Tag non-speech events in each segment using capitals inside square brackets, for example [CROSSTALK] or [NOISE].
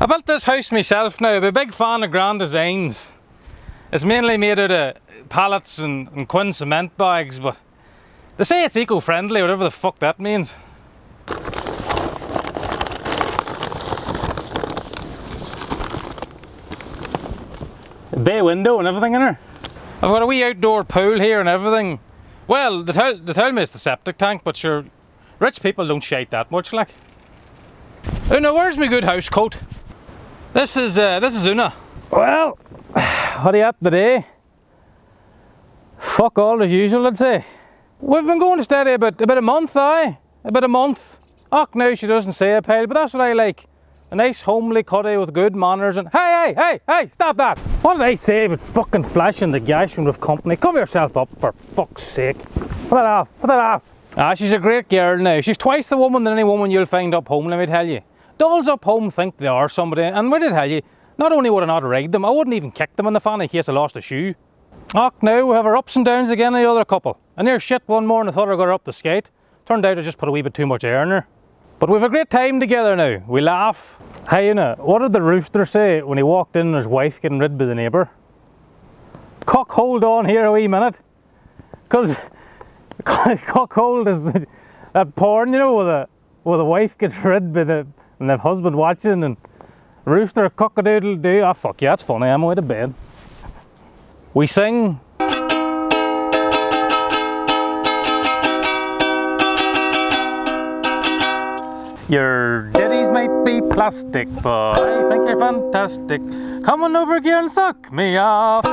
I built this house myself now. I'm a big fan of Grand Designs. It's mainly made out of pallets and, and Quinn cement bags, but they say it's eco-friendly, whatever the fuck that means. A bay window and everything in her. I've got a wee outdoor pool here and everything. Well, the tell, the tell me it's the septic tank, but sure, rich people don't shite that much, like. Oh no, where's my good house coat? This is, uh, this is Una. Well, you at today? Fuck all as usual, I'd say. We've been going to steady about, about a month, aye? About a month. Och, now she doesn't say a pale, but that's what I like. A nice homely cuddy with good manners and hey, hey, hey, hey, stop that! What did I say about fucking flashing the gash with company? Cover yourself up for fuck's sake. Put that off, put that off. Ah, she's a great girl now. She's twice the woman than any woman you'll find up home, let me tell you. Dolls up home think they are somebody, and did I tell you? Not only would I not ride them, I wouldn't even kick them in the fan in case I lost a shoe. Och, now we have our ups and downs again the other couple. And near shit one morning I thought I got her up the skate. Turned out I just put a wee bit too much air in her. But we've a great time together now. We laugh. Hey, you know, what did the rooster say when he walked in and his wife getting rid by the neighbour? Cock, hold on here a wee minute. Because [LAUGHS] cock hold is [LAUGHS] that porn, you know, with a, with a wife gets rid by the, and the husband watching and rooster cock-a-doodle doo. Ah, fuck yeah, that's funny. I'm away to bed. We sing Your ditties might be plastic, but I think you're fantastic. Come on over here and suck me off.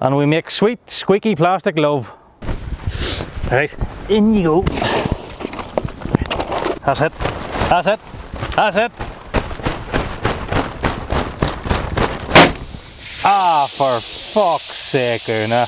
And we make sweet, squeaky plastic love. Right, in you go. That's it. That's it. That's it. Ah, for fuck's sake, Una.